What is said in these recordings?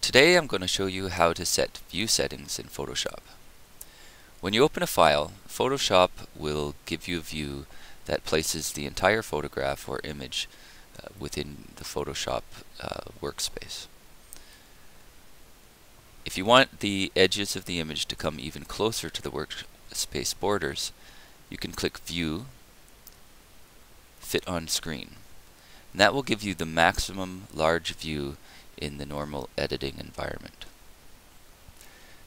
Today I'm going to show you how to set view settings in Photoshop. When you open a file, Photoshop will give you a view that places the entire photograph or image uh, within the Photoshop uh, workspace. If you want the edges of the image to come even closer to the workspace borders, you can click View, Fit on Screen. And that will give you the maximum large view in the normal editing environment.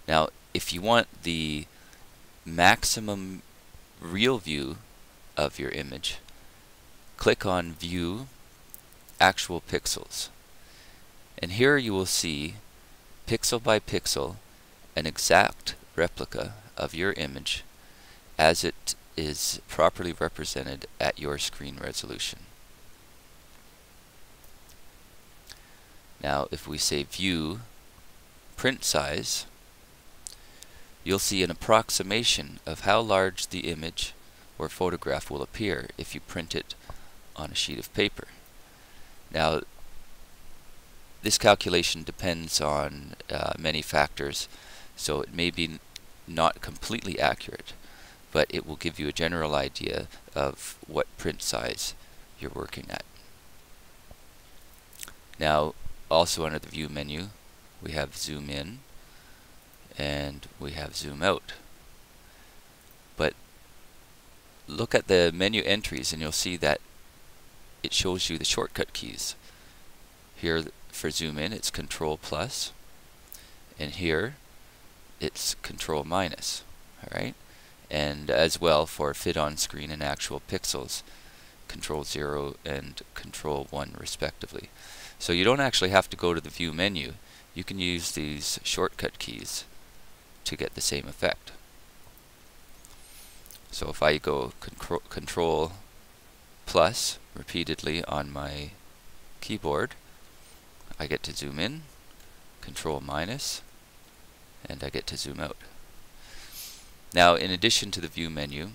Now, if you want the maximum real view of your image, click on View Actual Pixels. And here you will see, pixel by pixel, an exact replica of your image as it is properly represented at your screen resolution. Now if we say view print size, you'll see an approximation of how large the image or photograph will appear if you print it on a sheet of paper. Now this calculation depends on uh, many factors so it may be not completely accurate but it will give you a general idea of what print size you're working at. Now also under the view menu we have zoom in and we have zoom out. But look at the menu entries and you'll see that it shows you the shortcut keys. Here for zoom in it's control plus and here it's control minus alright? And as well for fit on screen and actual pixels control 0 and control 1 respectively so you don't actually have to go to the view menu. You can use these shortcut keys to get the same effect. So if I go control, plus repeatedly on my keyboard, I get to zoom in, control minus, and I get to zoom out. Now in addition to the view menu,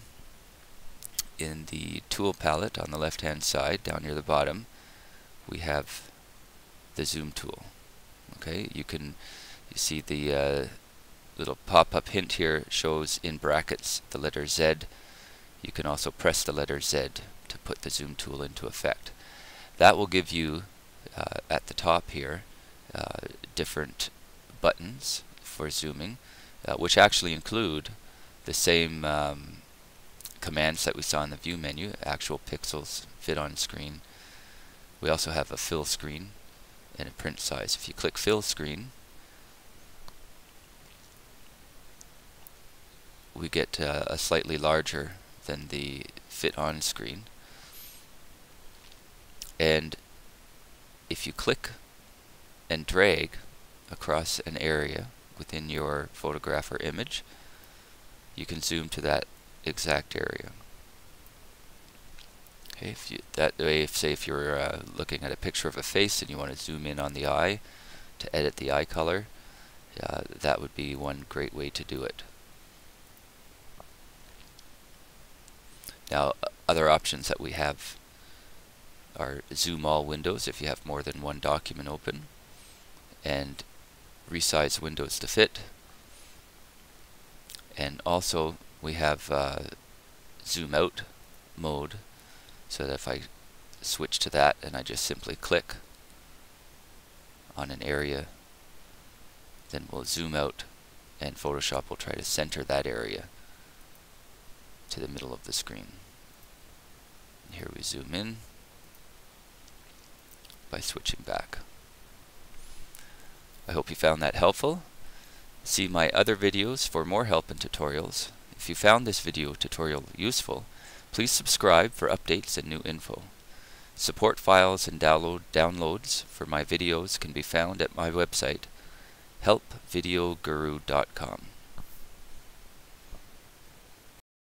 in the tool palette on the left hand side down near the bottom, we have the zoom tool. Okay, you can you see the uh, little pop-up hint here shows in brackets the letter Z. You can also press the letter Z to put the zoom tool into effect. That will give you uh, at the top here uh, different buttons for zooming, uh, which actually include the same um, commands that we saw in the view menu, actual pixels, fit on screen. We also have a fill screen and a print size. If you click fill screen, we get uh, a slightly larger than the fit on screen. And if you click and drag across an area within your photograph or image, you can zoom to that exact area. Okay, if you, that way, if say if you're uh, looking at a picture of a face and you want to zoom in on the eye to edit the eye color, uh, that would be one great way to do it. Now, other options that we have are zoom all windows if you have more than one document open, and resize windows to fit. And also, we have uh, zoom out mode so that if I switch to that and I just simply click on an area, then we'll zoom out and Photoshop will try to center that area to the middle of the screen. And here we zoom in by switching back. I hope you found that helpful. See my other videos for more help and tutorials. If you found this video tutorial useful, Please subscribe for updates and new info. Support files and download downloads for my videos can be found at my website helpvideoguru.com.